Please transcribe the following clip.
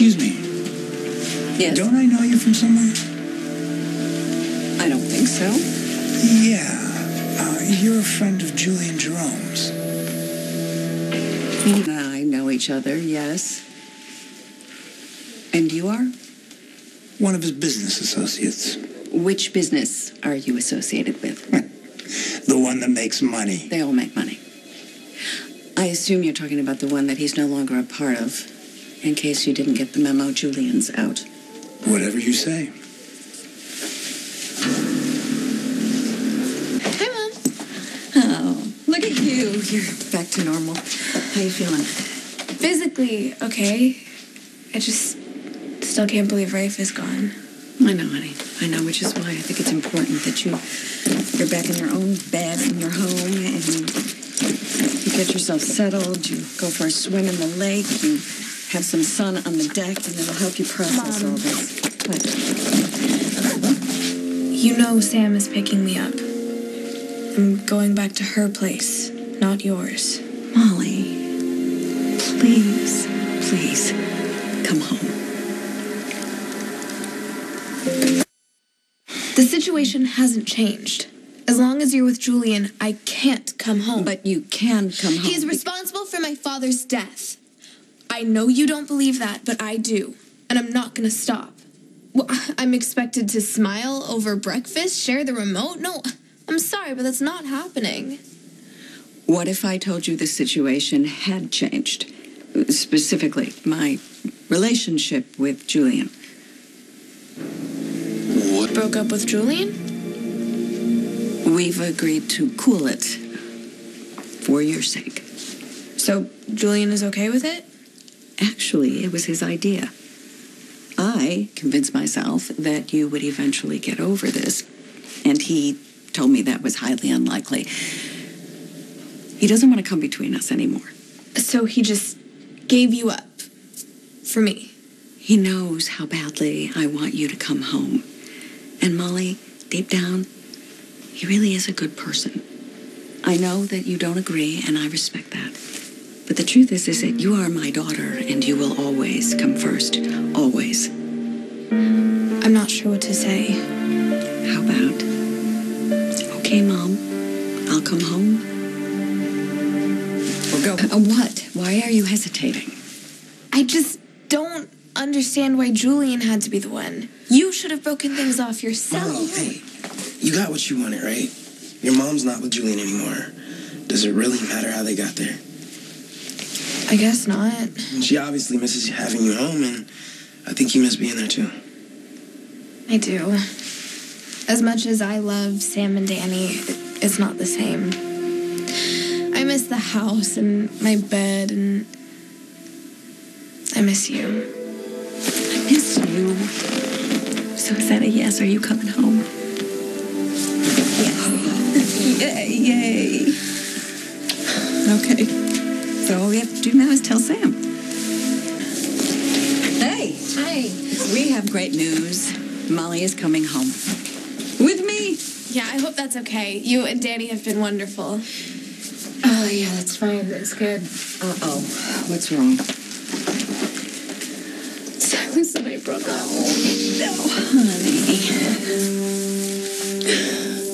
Excuse me. Yes. Don't I know you from somewhere? I don't think so. Yeah. Uh, you're a friend of Julian Jerome's. You and I know each other, yes. And you are? One of his business associates. Which business are you associated with? The one that makes money. They all make money. I assume you're talking about the one that he's no longer a part of. In case you didn't get the memo, Julian's out. Whatever you say. Hi, Mom. Oh, look at you. You're back to normal. How you feeling? Physically, okay. I just still can't believe Rafe is gone. I know, honey. I know, which is why I think it's important that you you're back in your own bed in your home and you get yourself settled. You go for a swim in the lake. You have some sun on the deck, and it'll help you process Mom. all this. What? You know Sam is picking me up. I'm going back to her place, not yours. Molly, please, please, come home. The situation hasn't changed. As long as you're with Julian, I can't come home. But you can come home. He's responsible for my father's death. I know you don't believe that, but I do. And I'm not gonna stop. Well, I'm expected to smile over breakfast, share the remote? No, I'm sorry, but that's not happening. What if I told you the situation had changed? Specifically, my relationship with Julian. What? Broke up with Julian? We've agreed to cool it for your sake. So Julian is okay with it? Actually, it was his idea. I convinced myself that you would eventually get over this, and he told me that was highly unlikely. He doesn't want to come between us anymore. So he just gave you up for me. He knows how badly I want you to come home. And Molly, deep down, he really is a good person. I know that you don't agree, and I respect that. But the truth is, is that you are my daughter, and you will always come first. Always. I'm not sure what to say. How about? Okay, Mom. I'll come home. Or go. Uh, what? Why are you hesitating? I just don't understand why Julian had to be the one. You should have broken things off yourself. Molly, hey, you got what you wanted, right? Your mom's not with Julian anymore. Does it really matter how they got there? I guess not. She obviously misses having you home, and I think you miss being there too. I do. As much as I love Sam and Danny, it's not the same. I miss the house and my bed, and I miss you. I miss you. So is that a yes? Are you coming home? Yay, yay. Okay. So all we have to do now is tell Sam. Hey, Hi. we have great news. Molly is coming home. With me. Yeah, I hope that's okay. You and Danny have been wonderful. Oh, yeah, that's fine. That's good. Uh-oh. What's wrong? Silas and I broke up. No, honey.